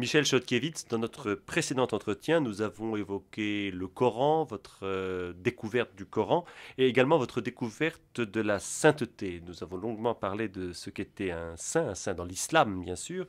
Michel Chodkiewicz, dans notre précédent entretien, nous avons évoqué le Coran, votre euh, découverte du Coran et également votre découverte de la sainteté. Nous avons longuement parlé de ce qu'était un saint, un saint dans l'islam bien sûr,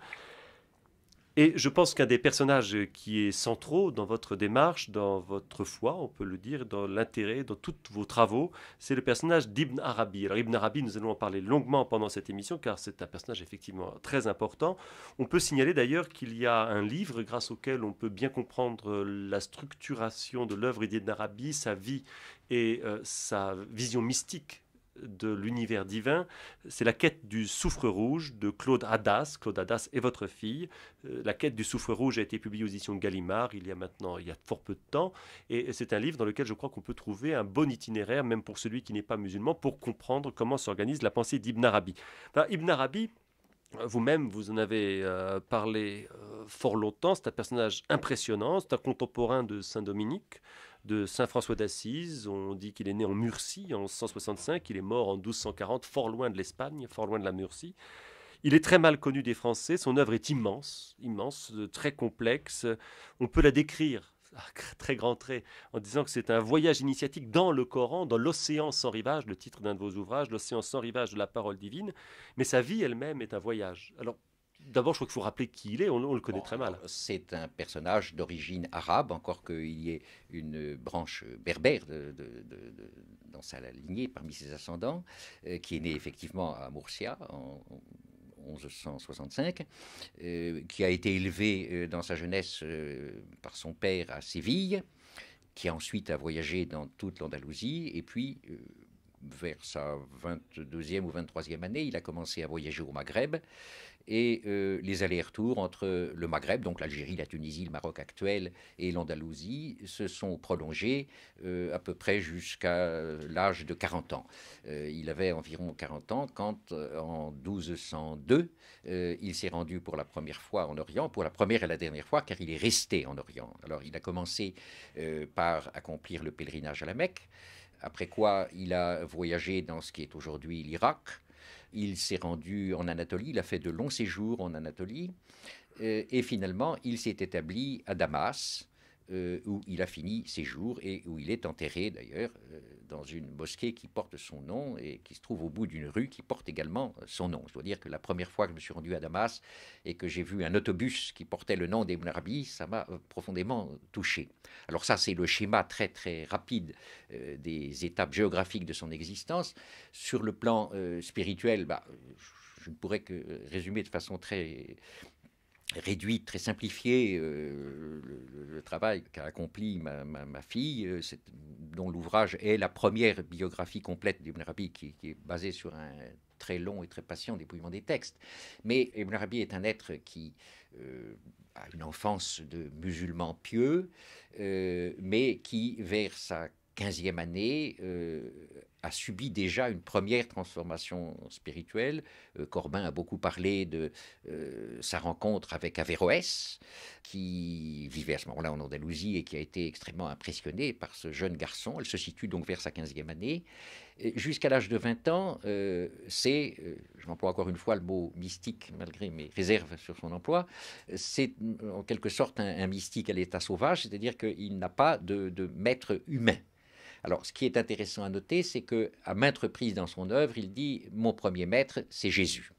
et je pense qu'un des personnages qui est centraux dans votre démarche, dans votre foi, on peut le dire, dans l'intérêt, dans tous vos travaux, c'est le personnage d'Ibn Arabi. Alors Ibn Arabi, nous allons en parler longuement pendant cette émission, car c'est un personnage effectivement très important. On peut signaler d'ailleurs qu'il y a un livre grâce auquel on peut bien comprendre la structuration de l'œuvre d'Ibn Arabi, sa vie et euh, sa vision mystique de l'univers divin, c'est la quête du soufre rouge de Claude Hadas. Claude Hadas est votre fille. Euh, la quête du soufre rouge a été publiée aux éditions Gallimard il y a maintenant, il y a fort peu de temps. Et c'est un livre dans lequel je crois qu'on peut trouver un bon itinéraire, même pour celui qui n'est pas musulman, pour comprendre comment s'organise la pensée d'Ibn Arabi. Ibn Arabi, vous-même, vous en avez euh, parlé euh, fort longtemps. C'est un personnage impressionnant. C'est un contemporain de Saint Dominique de Saint François d'Assise. On dit qu'il est né en Murcie en 165, il est mort en 1240, fort loin de l'Espagne, fort loin de la Murcie. Il est très mal connu des Français, son œuvre est immense, immense, très complexe. On peut la décrire à très grand trait en disant que c'est un voyage initiatique dans le Coran, dans l'océan sans rivage, le titre d'un de vos ouvrages, l'océan sans rivage de la parole divine, mais sa vie elle-même est un voyage. Alors D'abord, je crois qu'il faut rappeler qui il est, on, le connaît très mal. C'est un personnage d'origine arabe, encore qu'il y ait une branche berbère dans sa lignée parmi ses ascendants, euh, qui est né effectivement à Murcia en, 1165, euh, qui a été élevé euh, dans sa jeunesse par son père à Séville, qui ensuite a voyagé dans toute l'Andalousie, et puis vers sa 22e ou 23e année, il a commencé à voyager au Maghreb et euh, les allers-retours entre le Maghreb, donc l'Algérie, la Tunisie, le Maroc actuel et l'Andalousie se sont prolongés euh, à peu près jusqu'à l'âge de 40 ans. Euh, il avait environ 40 ans quand, en 1202, il s'est rendu pour la première fois en Orient, pour la première et la dernière fois, car il est resté en Orient. Alors il a commencé par accomplir le pèlerinage à la Mecque, après quoi il a voyagé dans ce qui est aujourd'hui l'Irak, il s'est rendu en Anatolie, il a fait de longs séjours en Anatolie, euh, et finalement il s'est établi à Damas, euh, où il a fini ses jours et où il est enterré d'ailleurs euh, dans une mosquée qui porte son nom et qui se trouve au bout d'une rue qui porte également son nom. Je dois dire que la première fois que je me suis rendu à Damas et que j'ai vu un autobus qui portait le nom d'Ibn Arabi, ça m'a profondément touché. Alors ça, c'est le schéma très très rapide des étapes géographiques de son existence. Sur le plan spirituel, bah, je ne pourrais que résumer de façon très réduite, très simplifiée, euh, le, travail qu'a accompli ma, fille, euh, dont l'ouvrage est la première biographie complète d'Ibn Arabi, qui, est basée sur un très long et très patient dépouillement des textes. Mais Ibn Arabi est un être qui euh, a une enfance de musulman pieux, mais qui, vers sa quinzième année, a subi déjà une première transformation spirituelle. Euh, Corbin a beaucoup parlé de euh, sa rencontre avec Averroès, qui vivait à ce moment-là en Andalousie et qui a été extrêmement impressionné par ce jeune garçon. Elle se situe donc vers sa 15e année. Jusqu'à l'âge de 20 ans, euh, c'est, je m'emploie encore une fois le mot mystique, malgré mes réserves sur son emploi, c'est en quelque sorte un, mystique à l'état sauvage, c'est-à-dire qu'il n'a pas de maître humain. Alors, ce qui est intéressant à noter, c'est que à maintes reprises dans son œuvre, il dit Mon premier maître, c'est Jésus.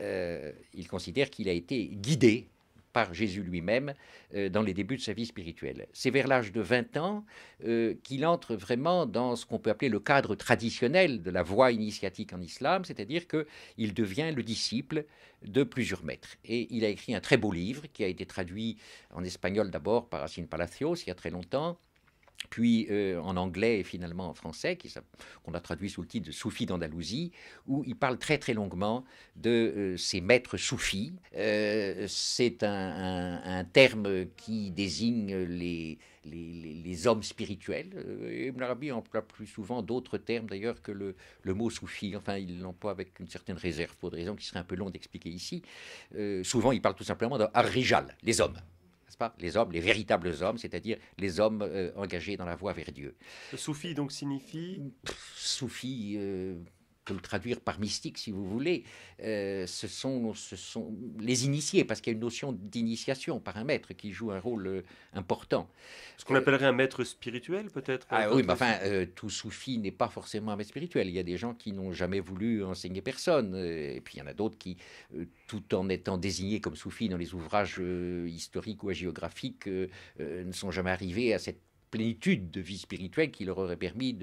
Euh, il considère qu'il a été guidé par Jésus lui-même euh, dans les débuts de sa vie spirituelle. C'est vers l'âge de 20 ans euh, qu'il entre vraiment dans ce qu'on peut appeler le cadre traditionnel de la voie initiatique en islam, c'est-à-dire qu'il devient le disciple de plusieurs maîtres. Et il a écrit un très beau livre qui a été traduit en espagnol d'abord par Racine Palacios il y a très longtemps, puis euh, en anglais et finalement en français, qu'on a traduit sous le titre de Soufi d'Andalousie, où il parle très très longuement de euh, ces maîtres soufis. Euh, c'est un, terme qui désigne les, hommes spirituels. Ibn Arabi emploie plus souvent d'autres termes d'ailleurs que le, mot soufi. Enfin, il l'emploie avec une certaine réserve pour des raisons qui seraient un peu longues d'expliquer ici. souvent, il parle tout simplement de les hommes les hommes, les véritables hommes, c'est-à-dire les hommes euh, engagés dans la voie vers Dieu. Le soufi donc signifie Soufi, euh, peut le traduire par mystique si vous voulez, ce, sont, ce sont les initiés, parce qu'il y a une notion d'initiation par un maître qui joue un rôle important. Ce qu'on appellerait un maître spirituel peut-être Ah oui, mais enfin, tout soufi n'est pas forcément un maître spirituel. Il y a des gens qui n'ont jamais voulu enseigner personne, et puis il y en a d'autres qui, tout en étant désignés comme soufis dans les ouvrages historiques ou géographiques, ne sont jamais arrivés à cette plénitude de vie spirituelle qui leur aurait permis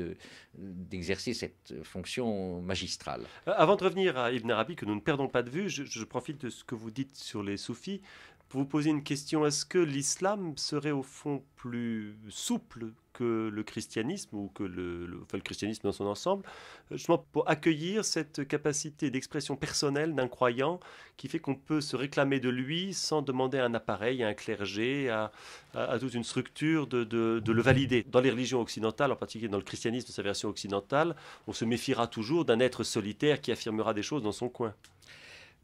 d'exercer cette fonction magistrale. Euh, avant de revenir à Ibn Arabi, que nous ne perdons pas de vue, je, je profite de ce que vous dites sur les soufis pour vous poser une question. Est-ce que l'islam serait au fond plus souple que le christianisme ou que le, le, christianisme dans son ensemble, justement pour accueillir cette capacité d'expression personnelle d'un croyant qui fait qu'on peut se réclamer de lui sans demander un appareil, à un clergé, à, à, toute une structure de, de, de, le valider. Dans les religions occidentales, en particulier dans le christianisme, sa version occidentale, on se méfiera toujours d'un être solitaire qui affirmera des choses dans son coin.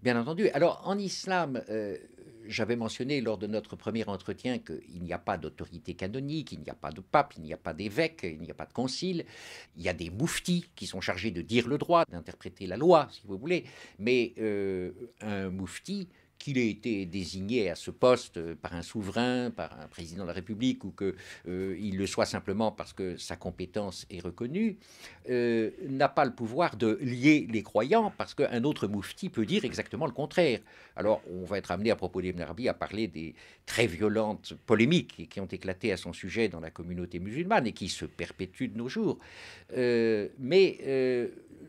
Bien entendu. Alors en islam, euh, j'avais mentionné lors de notre premier entretien qu'il n'y a pas d'autorité canonique, il n'y a pas de pape, il n'y a pas d'évêque, il n'y a pas de concile. Il y a des mouftis qui sont chargés de dire le droit, d'interpréter la loi, si vous voulez. Mais euh, un moufti qu'il ait été désigné à ce poste par un souverain, par un président de la République, ou qu'il euh, le soit simplement parce que sa compétence est reconnue, euh, n'a pas le pouvoir de lier les croyants, parce qu'un autre moufti peut dire exactement le contraire. Alors, on va être amené à propos Arabi à parler des très violentes polémiques qui ont éclaté à son sujet dans la communauté musulmane et qui se perpétuent de nos jours. Euh, mais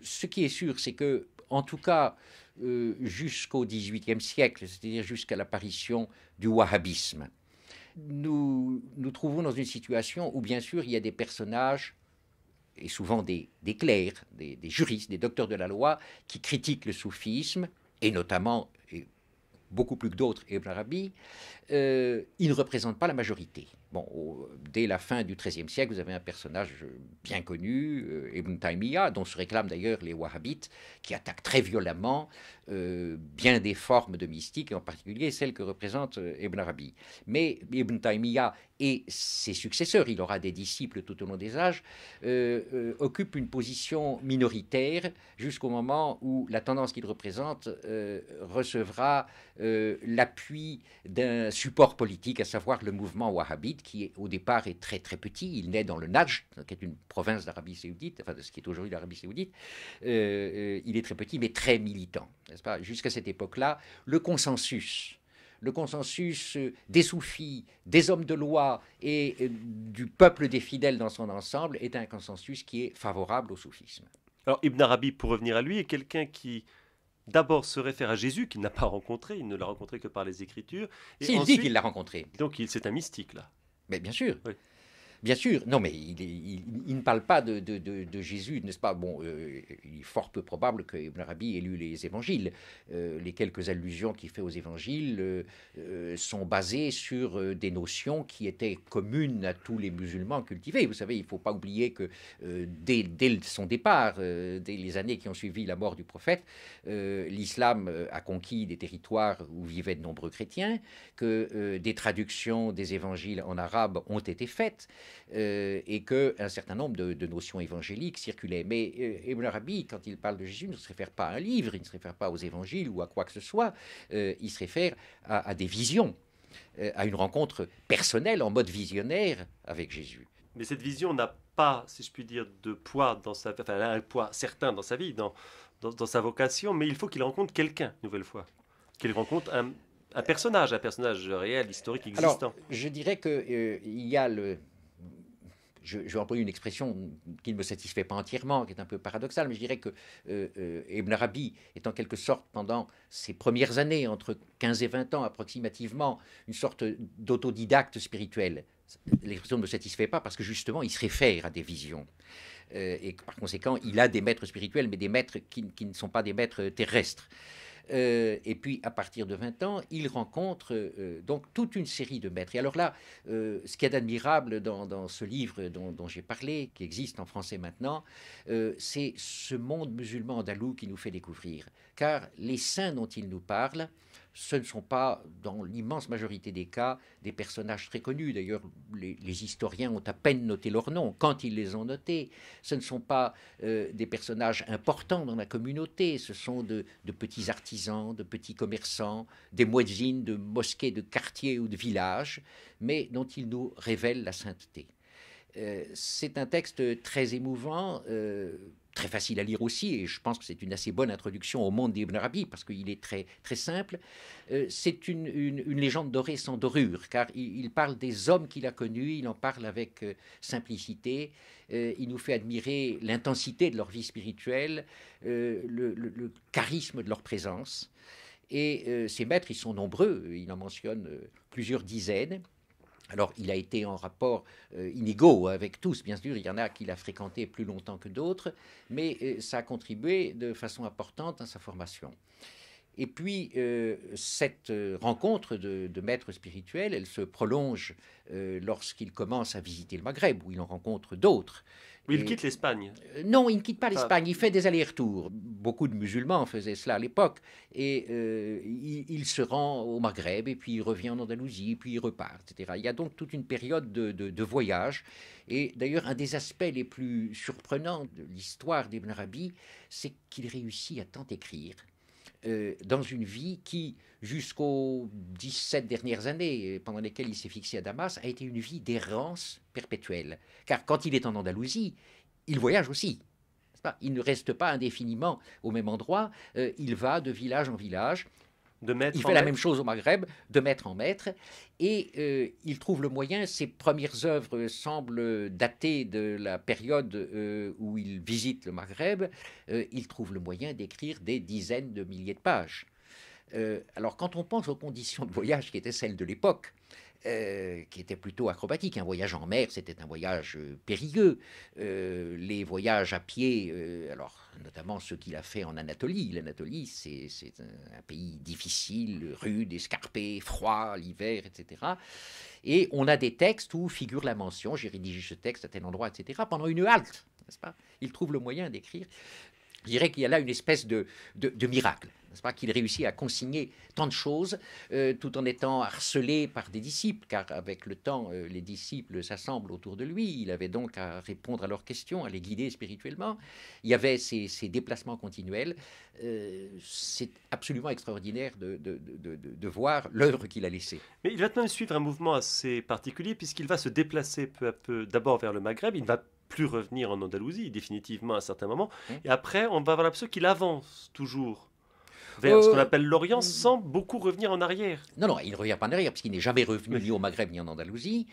ce qui est sûr, c'est que, en tout cas, euh, jusqu'au XVIIIe siècle, c'est-à-dire jusqu'à l'apparition du wahhabisme. Nous nous trouvons dans une situation où, bien sûr, il y a des personnages, et souvent des, clercs, des, juristes, des docteurs de la loi, qui critiquent le soufisme, et notamment, et beaucoup plus que d'autres, Ibn Arabi, euh, ils ne représentent pas la majorité. Dès la fin du XIIIe siècle, vous avez un personnage bien connu, euh, Ibn Taymiyyah, dont se réclament d'ailleurs les Wahhabites, qui attaquent très violemment euh, bien des formes de mystique, et en particulier celles que représente euh, Ibn Arabi. Mais Ibn Taymiyyah et ses successeurs, il aura des disciples tout au long des âges, occupent une position minoritaire jusqu'au moment où la tendance qu'il représente recevra l'appui d'un support politique, à savoir le mouvement wahhabite qui au départ est très très petit. Il naît dans le Najd, qui est une province d'Arabie saoudite, enfin de ce qui est aujourd'hui l'Arabie saoudite. Euh, euh, il est très petit, mais très militant, n'est-ce pas? Jusqu'à cette époque-là, le consensus le consensus euh, des soufis, des hommes de loi et du peuple des fidèles dans son ensemble est un consensus qui est favorable au soufisme. Alors Ibn Arabi, pour revenir à lui, est quelqu'un qui d'abord se réfère à Jésus qu'il n'a pas rencontré, il ne l'a rencontré que par les Écritures. Et il dit qu'il l'a rencontré. Donc c'est un mystique là. Mais bien sûr. Bien sûr, non, mais il, ne parle pas de, Jésus, n'est-ce pas? Bon, euh, il est fort peu probable que Ibn Arabi ait lu les évangiles. Euh, les quelques allusions qu'il fait aux évangiles euh, sont basées sur des notions qui étaient communes à tous les musulmans cultivés. Vous savez, il ne faut pas oublier que dès, dès, son départ, dès les années qui ont suivi la mort du prophète, l'islam a conquis des territoires où vivaient de nombreux chrétiens, que des traductions des évangiles en arabe ont été faites. Euh, et qu'un certain nombre de, notions évangéliques circulaient. Mais euh, Ibn Arabi, quand il parle de Jésus, ne se réfère pas à un livre, il ne se réfère pas aux évangiles ou à quoi que ce soit, euh, il se réfère à, des visions, à une rencontre personnelle en mode visionnaire avec Jésus. Mais cette vision n'a pas, si je puis dire, de poids dans sa, enfin, elle a un poids certain dans sa vie, dans, dans, sa vocation, mais il faut qu'il rencontre quelqu'un, une nouvelle fois, qu'il rencontre un, un, personnage, un personnage réel, historique, existant. Alors, je dirais qu'il il y a le, je, vais employer une expression qui ne me satisfait pas entièrement, qui est un peu paradoxale, mais je dirais que euh, euh, Ibn Arabi est en quelque sorte, pendant ses premières années, entre 15 et 20 ans approximativement, une sorte d'autodidacte spirituel. L'expression ne me satisfait pas parce que justement, il se réfère à des visions. Euh, et par conséquent, il a des maîtres spirituels, mais des maîtres qui ne sont pas des maîtres terrestres. Euh, et puis, à partir de 20 ans, il rencontre euh, donc toute une série de maîtres. Et alors là, euh, ce qui est admirable dans, ce livre dont, j'ai parlé, qui existe en français maintenant, c'est ce monde musulman andalou qui nous fait découvrir. Car les saints dont il nous parle ce ne sont pas, dans l'immense majorité des cas, des personnages très connus. D'ailleurs, les, historiens ont à peine noté leur nom, quand ils les ont notés. Ce ne sont pas euh, des personnages importants dans la communauté, ce sont de, petits artisans, de petits commerçants, des muezzines de mosquées de quartier ou de villages, mais dont ils nous révèlent la sainteté. Euh, c'est un texte très émouvant. Euh, très facile à lire aussi, et je pense que c'est une assez bonne introduction au monde d'Ibn Arabi, parce qu'il est très, très simple. Euh, c'est une, une, légende dorée sans dorure, car il, parle des hommes qu'il a connus, il en parle avec euh, simplicité, euh, il nous fait admirer l'intensité de leur vie spirituelle, le, le, charisme de leur présence. Et ces maîtres, ils sont nombreux, il en mentionne plusieurs dizaines. Alors, il a été en rapport euh, inégaux avec tous, bien sûr. Il y en a qui l'a fréquenté plus longtemps que d'autres, mais euh, ça a contribué de façon importante à sa formation. Et puis, euh, cette rencontre de, de, maîtres spirituels, elle se prolonge lorsqu'il commence à visiter le Maghreb, où il en rencontre d'autres. Il quitte l'Espagne. Euh, non, il ne quitte pas l'Espagne, il fait des allers-retours. Beaucoup de musulmans faisaient cela à l'époque. Et euh, il, se rend au Maghreb, et puis il revient en Andalousie, puis il repart, etc. Il y a donc toute une période de, voyage. Et d'ailleurs, un des aspects les plus surprenants de l'histoire d'Ibn Arabi, c'est qu'il réussit à tant écrire euh, dans une vie qui, jusqu'aux 17 dernières années, pendant lesquelles il s'est fixé à Damas, a été une vie d'errance perpétuelle. Car quand il est en Andalousie, il voyage aussi. Il ne reste pas indéfiniment au même endroit, euh, il va de village en village, il fait la même chose au Maghreb, de maître en maître, et euh, il trouve le moyen, ses premières œuvres semblent dater de la période euh, où il visite le Maghreb, euh, il trouve le moyen d'écrire des dizaines de milliers de pages. alors quand on pense aux conditions de voyage qui étaient celles de l'époque, euh, qui était plutôt acrobatique. Un voyage en mer, c'était un voyage euh, périlleux. Euh, les voyages à pied, alors notamment ceux qu'il a fait en Anatolie. L'Anatolie, c'est un, pays difficile, rude, escarpé, froid, l'hiver, etc. Et on a des textes où figure la mention, j'ai rédigé ce texte à tel endroit, etc., pendant une halte, n'est-ce pas? Il trouve le moyen d'écrire. Je dirais qu'il y a là une espèce de, de miracle n'est-ce pas, qu'il réussit à consigner tant de choses euh, tout en étant harcelé par des disciples, car avec le temps, euh, les disciples s'assemblent autour de lui. Il avait donc à répondre à leurs questions, à les guider spirituellement. Il y avait ces, déplacements continuels. Euh, c'est absolument extraordinaire de, de, de, de voir l'œuvre qu'il a laissée. Mais il va même suivre un mouvement assez particulier, puisqu'il va se déplacer peu à peu, d'abord vers le Maghreb. Il va plus revenir en Andalousie, définitivement, à un certain moment. Mmh. Et après, on va avoir l'impression qu'il avance toujours vers ce qu'on euh, appelle l'Orient sans beaucoup revenir en arrière. Non, non, il ne revient pas en arrière parce qu'il n'est jamais revenu ni au Maghreb ni en Andalousie.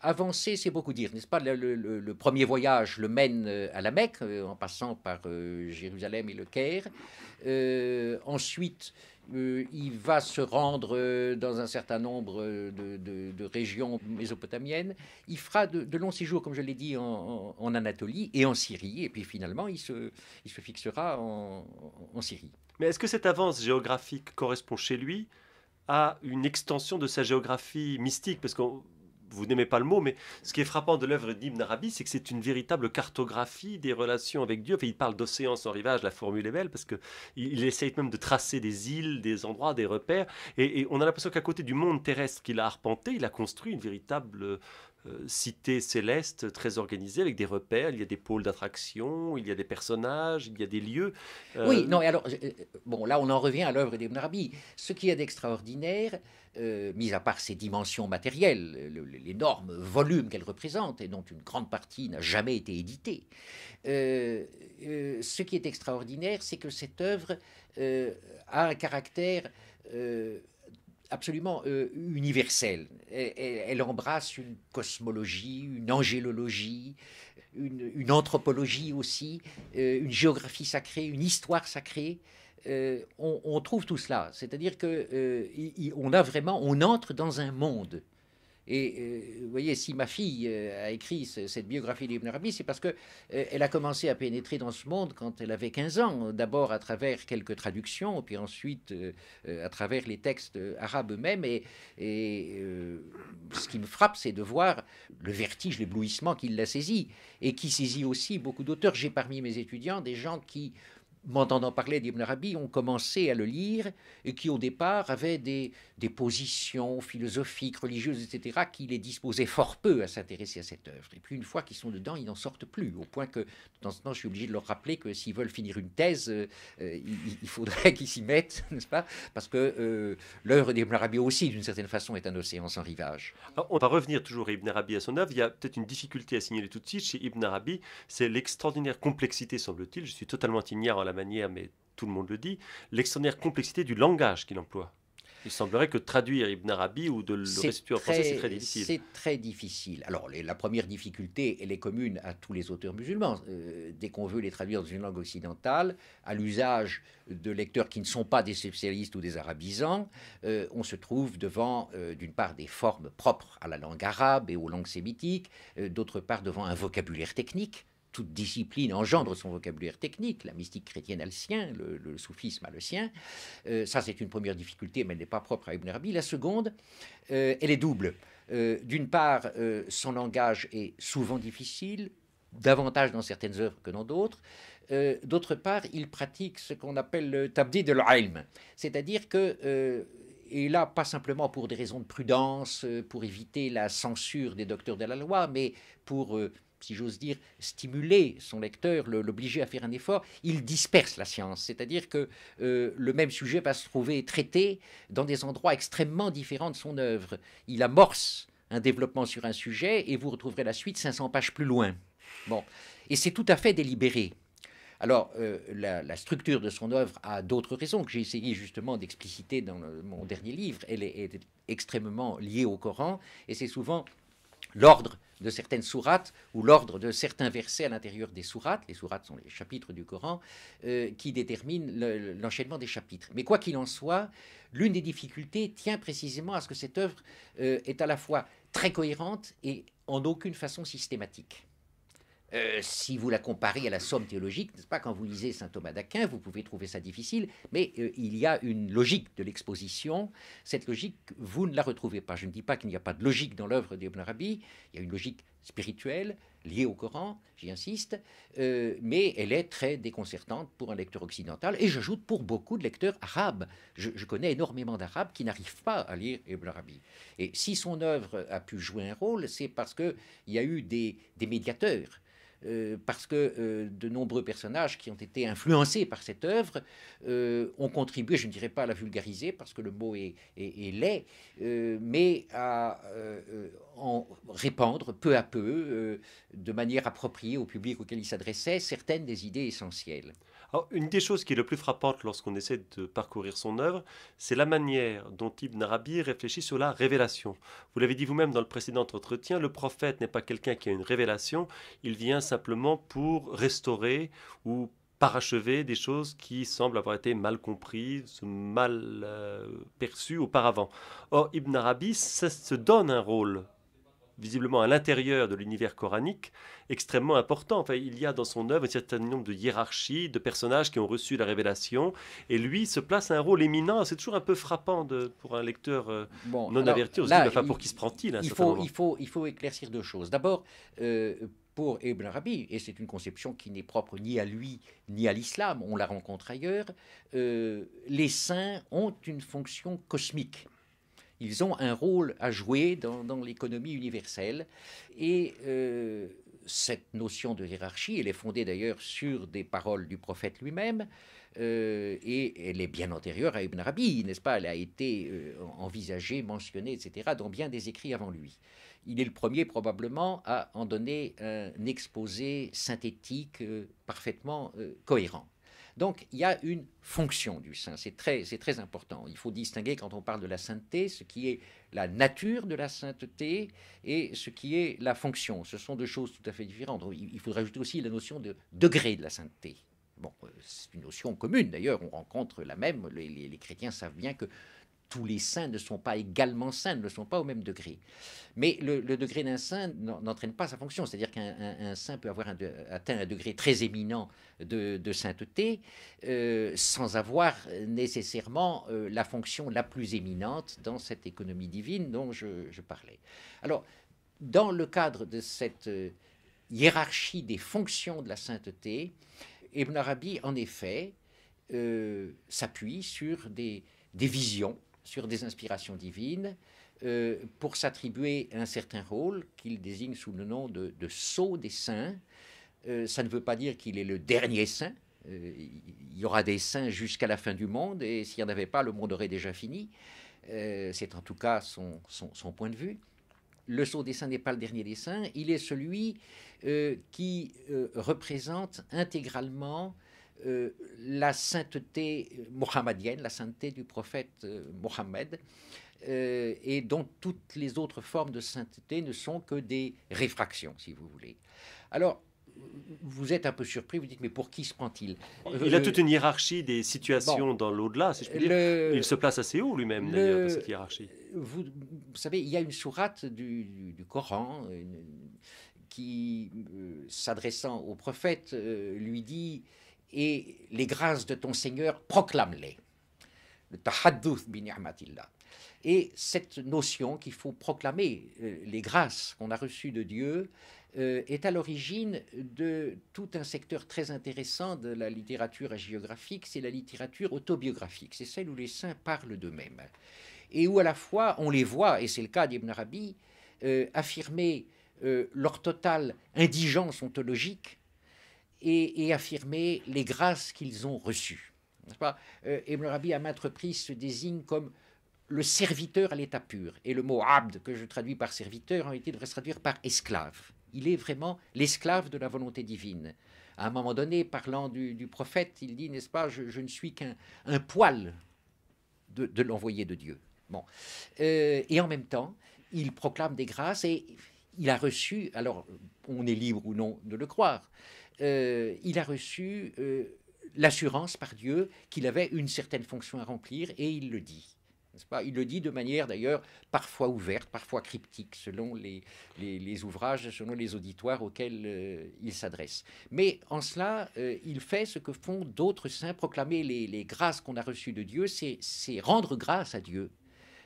Avancer, c'est beaucoup dire, n'est-ce pas? Le, premier voyage le mène euh, à la Mecque euh, en passant par Jérusalem et le Caire. ensuite, il va se rendre dans un certain nombre de, régions mésopotamiennes. Il fera de, longs séjours, comme je l'ai dit, en, Anatolie et en Syrie. Et puis finalement, il se, fixera en Syrie. Mais est-ce que cette avance géographique correspond chez lui à une extension de sa géographie mystique? Parce que vous n'aimez pas le mot, mais ce qui est frappant de l'œuvre d'Ibn Arabi, c'est que c'est une véritable cartographie des relations avec Dieu. Enfin, il parle d'océan sans rivage, la formule est belle, parce qu'il il essaye même de tracer des îles, des endroits, des repères. Et, et on a l'impression qu'à côté du monde terrestre qu'il a arpenté, il a construit une véritable euh, cité céleste très organisée avec des repères, il y a des pôles d'attraction, il y a des personnages, il y a des lieux. Euh, oui, non, et alors, euh, bon, là on en revient à l'œuvre d'Ibn Arabi. Ce qui est d'extraordinaire, mis à part ses dimensions matérielles, l'énorme volume qu'elle représente et dont une grande partie n'a jamais été éditée, ce qui est extraordinaire, c'est que cette œuvre a un caractère absolument euh, universelle. Elle, embrasse une cosmologie, une angélologie, une, anthropologie aussi, euh, une géographie sacrée, une histoire sacrée. Euh, on, trouve tout cela. C'est-à-dire que on a vraiment, on entre dans un monde. Et euh, vous voyez, si ma fille euh, a écrit cette biographie d'Ibn Arabi, c'est parce qu'elle euh, elle a commencé à pénétrer dans ce monde quand elle avait 15 ans, d'abord à travers quelques traductions, puis ensuite à travers les textes arabes eux-mêmes. Et, et ce qui me frappe, c'est de voir le vertige, l'éblouissement qui l'a saisi, et qui saisit aussi beaucoup d'auteurs. J'ai parmi mes étudiants des gens qui m'entendant parler d'Ibn Arabi, ont commencé à le lire et qui au départ avaient des, des positions philosophiques, religieuses, etc., qui les disposaient fort peu à s'intéresser à cette œuvre. Et puis une fois qu'ils sont dedans, ils n'en sortent plus, au point que de temps en temps, je suis obligé de leur rappeler que s'ils veulent finir une thèse, euh, euh, il, faudrait qu'ils s'y mettent, n'est-ce pas? Parce que euh, l'œuvre d'Ibn Arabi aussi, d'une certaine façon, est un océan sans rivage. on va revenir toujours à Ibn Arabi à son œuvre. Il y a peut-être une difficulté à signaler tout de suite chez Ibn Arabi, c'est l'extraordinaire complexité, semble-t-il. Je suis totalement ignare en la manière, mais tout le monde le dit, l'extraordinaire complexité du langage qu'il emploie. Il semblerait que traduire Ibn Arabi ou de le restituer en français, c'est très difficile. C'est très difficile. Alors, la première difficulté, elle est commune à tous les auteurs musulmans. Euh, dès qu'on veut les traduire dans une langue occidentale, à l'usage de lecteurs qui ne sont pas des spécialistes ou des arabisants, euh, on se trouve devant, euh, d'une part, des formes propres à la langue arabe et aux langues sémitiques, d'autre part, devant un vocabulaire technique toute discipline engendre son vocabulaire technique. La mystique chrétienne a le sien, le, soufisme a le sien. Euh, ça, c'est une première difficulté, mais elle n'est pas propre à Ibn Arabi. La seconde, euh, elle est double. Euh, d'une part, son langage est souvent difficile, davantage dans certaines œuvres que dans d'autres. D'autre part, il pratique ce qu'on appelle le tabdi de l'ilm, c'est-à-dire que et là, pas simplement pour des raisons de prudence, pour éviter la censure des docteurs de la loi, mais pour si j'ose dire, stimuler son lecteur, l'obliger à faire un effort, il disperse la science. C'est-à-dire que euh, le même sujet va se trouver traité dans des endroits extrêmement différents de son œuvre. Il amorce un développement sur un sujet et vous retrouverez la suite 500 pages plus loin. Bon. Et c'est tout à fait délibéré. Alors, euh, la, structure de son œuvre a d'autres raisons que j'ai essayé justement d'expliciter dans mon dernier livre. Elle est, extrêmement liée au Coran et c'est souvent l'ordre de certaines sourates ou l'ordre de certains versets à l'intérieur des sourates, les sourates sont les chapitres du Coran, euh, qui déterminent l'enchaînement des chapitres. Mais quoi qu'il en soit, l'une des difficultés tient précisément à ce que cette œuvre euh, est à la fois très cohérente et en aucune façon systématique. Euh, si vous la comparez à la somme théologique, n'est-ce pas, quand vous lisez saint Thomas d'Aquin, vous pouvez trouver ça difficile, mais euh, il y a une logique de l'exposition. Cette logique, vous ne la retrouvez pas. Je ne dis pas qu'il n'y a pas de logique dans l'œuvre d'Ibn Arabi, il y a une logique spirituelle liée au Coran, j'y insiste, euh, mais elle est très déconcertante pour un lecteur occidental, et j'ajoute pour beaucoup de lecteurs arabes. Je, connais énormément d'arabes qui n'arrivent pas à lire Ibn Arabi. Et si son œuvre a pu jouer un rôle, c'est parce qu'il y a eu des médiateurs euh, parce que euh, de nombreux personnages qui ont été influencés par cette œuvre euh, ont contribué, je ne dirais pas à la vulgariser, parce que le mot est, est, laid, mais à en répandre peu à peu, de manière appropriée au public auquel il s'adressait, certaines des idées essentielles une des choses qui est le plus frappante lorsqu'on essaie de parcourir son œuvre, c'est la manière dont Ibn Arabi réfléchit sur la révélation. Vous l'avez dit vous-même dans le précédent entretien, le prophète n'est pas quelqu'un qui a une révélation, il vient simplement pour restaurer ou parachever des choses qui semblent avoir été mal comprises, mal euh, perçues auparavant. Or, Ibn Arabi se donne un rôle visiblement à l'intérieur de l'univers coranique, extrêmement important. Enfin, il y a dans son œuvre un certain nombre de hiérarchies, de personnages qui ont reçu la révélation, et lui se place à un rôle éminent. C'est toujours un peu frappant de, pour un lecteur euh, non averti aussi. enfin, pour qui se prend-il il, faut, il, faut, il faut éclaircir deux choses. D'abord, euh, pour Ibn Arabi, et c'est une conception qui n'est propre ni à lui ni à l'islam, on la rencontre ailleurs, euh, les saints ont une fonction cosmique ils ont un rôle à jouer dans, l'économie universelle. Et euh, cette notion de hiérarchie, elle est fondée d'ailleurs sur des paroles du prophète lui-même. Euh, et elle est bien antérieure à Ibn Arabi, n'est-ce pas? Elle a été euh, envisagée, mentionnée, etc., dans bien des écrits avant lui. Il est le premier probablement à en donner un exposé synthétique parfaitement cohérent. Donc il y a une fonction du saint, c'est très, très important. Il faut distinguer quand on parle de la sainteté ce qui est la nature de la sainteté et ce qui est la fonction. Ce sont deux choses tout à fait différentes. Il faudrait ajouter aussi la notion de degré de la sainteté. Bon, euh, c'est une notion commune d'ailleurs, on rencontre la même, les chrétiens savent bien que tous les saints ne sont pas également saints, ne sont pas au même degré. Mais le, degré d'un saint n'entraîne pas sa fonction. C'est-à-dire qu'un saint peut avoir atteint un degré très éminent de, sainteté euh, sans avoir nécessairement euh, la fonction la plus éminente dans cette économie divine dont je, parlais. Alors, dans le cadre de cette euh, hiérarchie des fonctions de la sainteté, Ibn Arabi, en effet, s'appuie sur des, des, visions, sur des inspirations divines, pour s'attribuer un certain rôle qu'il désigne sous le nom de, de sceau des saints. ça ne veut pas dire qu'il est le dernier saint, il y aura des saints jusqu'à la fin du monde, et s'il n'y en avait pas, le monde aurait déjà fini. Euh, c'est en tout cas son, point de vue. Le sceau des saints n'est pas le dernier des saints, il est celui euh, qui euh, représente intégralement la sainteté mohammedienne, la sainteté du prophète Mohammed, et dont toutes les autres formes de sainteté ne sont que des réfractions, si vous voulez. Alors, vous êtes un peu surpris, vous dites, mais pour qui se prend-il? Il a toute une hiérarchie des situations dans l'au-delà, si je puis dire. Il se place assez haut lui-même, d'ailleurs, dans cette hiérarchie. Vous, savez, il y a une sourate du, Coran qui, euh, s'adressant au prophète, euh, lui dit Et les grâces de ton Seigneur, proclame-les. Le tahadduth bi Et cette notion qu'il faut proclamer euh, les grâces qu'on a reçues de Dieu, euh, est à l'origine de tout un secteur très intéressant de la littérature géographique, c'est la littérature autobiographique, c'est celle où les saints parlent d'eux-mêmes, et où à la fois on les voit, et c'est le cas d'Ibn Arabi, euh, affirmer leur totale indigence ontologique et, affirmer les grâces qu'ils ont reçues. Ibn Arabi à maintes reprises se désigne comme le serviteur à l'état pur. Et le mot abd, que je traduis par serviteur, en réalité devrait se traduire par esclave. Il est vraiment l'esclave de la volonté divine. À un moment donné, parlant du, prophète, il dit, n'est-ce pas, je, ne suis qu'un poil de, l'envoyé de Dieu. Bon. Euh, et en même temps, il proclame des grâces et il a reçu, alors on est libre ou non de le croire, euh, il a reçu euh, l'assurance par Dieu qu'il avait une certaine fonction à remplir et il le dit. Il le dit de manière d'ailleurs parfois ouverte, parfois cryptique, selon les, ouvrages, selon les auditoires auxquels euh, il s'adresse. Mais en cela, il fait ce que font d'autres saints, proclamer les grâces qu'on a reçues de Dieu, c'est rendre grâce à Dieu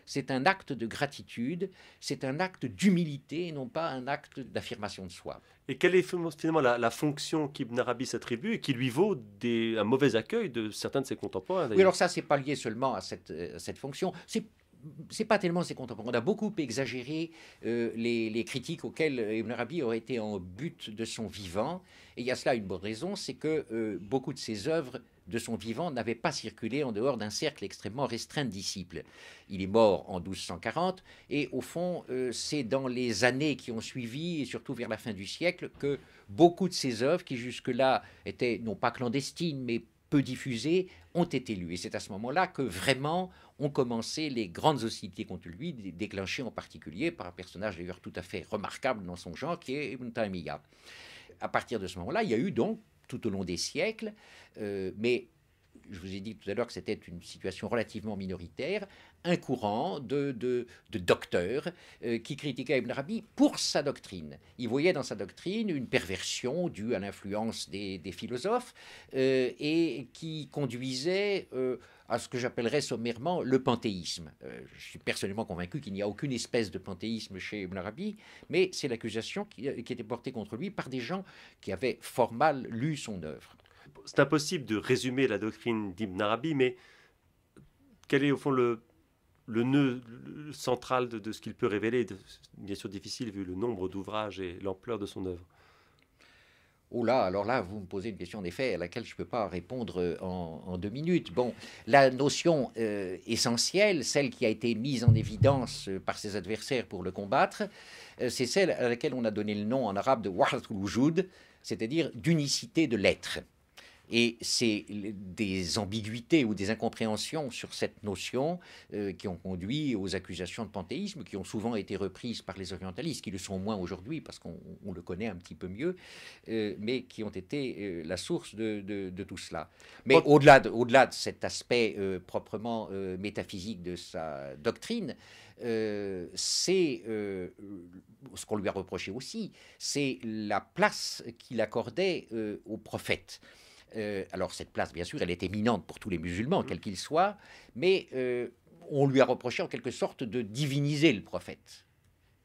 c'est un acte de gratitude, c'est un acte d'humilité et non pas un acte d'affirmation de soi. Et quelle est finalement la, fonction qu'Ibn Arabi s'attribue et qui lui vaut des, un mauvais accueil de certains de ses contemporains Oui, alors ça, c'est pas lié seulement à cette, euh, cette fonction. C'est c'est pas tellement ses contemporains. On a beaucoup exagéré euh, les, critiques auxquelles Ibn Arabi aurait été en but de son vivant. Et il y a cela une bonne raison, c'est que euh, beaucoup de ses œuvres de son vivant n'avait pas circulé en dehors d'un cercle extrêmement restreint de disciples. Il est mort en 1240 et au fond, euh, c'est dans les années qui ont suivi et surtout vers la fin du siècle que beaucoup de ses œuvres, qui jusque-là étaient non pas clandestines mais peu diffusées, ont été lues. Et c'est à ce moment-là que vraiment ont commencé les grandes hostilités contre lui, déclenchées en particulier par un personnage d'ailleurs tout à fait remarquable dans son genre qui est Ibn Taymiyyah. À partir de ce moment-là, il y a eu donc tout au long des siècles, euh, mais je vous ai dit tout à l'heure que c'était une situation relativement minoritaire, un courant de, de, docteurs euh, qui critiquaient Ibn Arabi pour sa doctrine. Il voyait dans sa doctrine une perversion due à l'influence des, philosophes euh, et qui conduisait à ce que j'appellerais sommairement le panthéisme. je suis personnellement convaincu qu'il n'y a aucune espèce de panthéisme chez Ibn Arabi, mais c'est l'accusation qui, qui était portée contre lui par des gens qui avaient fort mal lu son œuvre c'est impossible de résumer la doctrine d'Ibn Arabi, mais quel est au fond le, le nœud central de, ce qu'il peut révéler? Bien sûr difficile vu le nombre d'ouvrages et l'ampleur de son œuvre. Oh là, alors là, vous me posez une question en effet à laquelle je ne peux pas répondre euh, en, deux minutes. Bon, la notion euh, essentielle, celle qui a été mise en évidence euh, par ses adversaires pour le combattre, c'est celle à laquelle on a donné le nom en arabe de wahdatul wujud, c'est-à-dire d'unicité de l'être. Et c'est des ambiguïtés ou des incompréhensions sur cette notion euh, qui ont conduit aux accusations de panthéisme, qui ont souvent été reprises par les orientalistes, qui le sont moins aujourd'hui parce qu'on le connaît un petit peu mieux, euh, mais qui ont été euh, la source de, tout cela. Mais au-delà de, au -delà de cet aspect proprement métaphysique de sa doctrine, c'est ce qu'on lui a reproché aussi, c'est la place qu'il accordait aux prophètes. Euh, alors cette place, bien sûr, elle est éminente pour tous les musulmans, quels qu'ils soient, mais euh, on lui a reproché en quelque sorte de diviniser le prophète.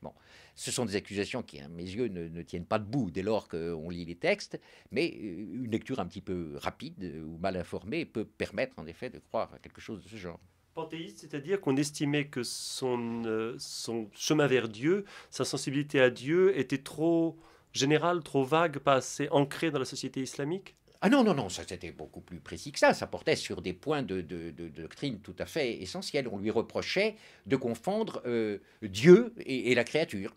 Bon. Ce sont des accusations qui, à mes yeux, ne, tiennent pas debout dès lors qu'on lit les textes, mais euh, une lecture un petit peu rapide ou mal informée peut permettre en effet de croire à quelque chose de ce genre. Panthéiste, c'est-à-dire qu'on estimait que son, euh, son chemin vers Dieu, sa sensibilité à Dieu était trop générale, trop vague, pas assez ancrée dans la société islamique? Ah non, non, non, ça c'était beaucoup plus précis que ça. Ça portait sur des points de, doctrine tout à fait essentiels. On lui reprochait de confondre euh, Dieu et, la créature.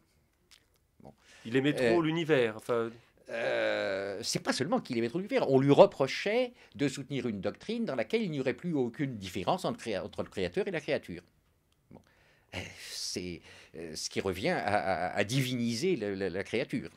Il aimait trop euh, l'univers. Enfin... Euh, c'est pas seulement qu'il aimait trop l'univers. On lui reprochait de soutenir une doctrine dans laquelle il n'y aurait plus aucune différence entre, le créateur et la créature. C'est ce qui revient à, diviniser la créature.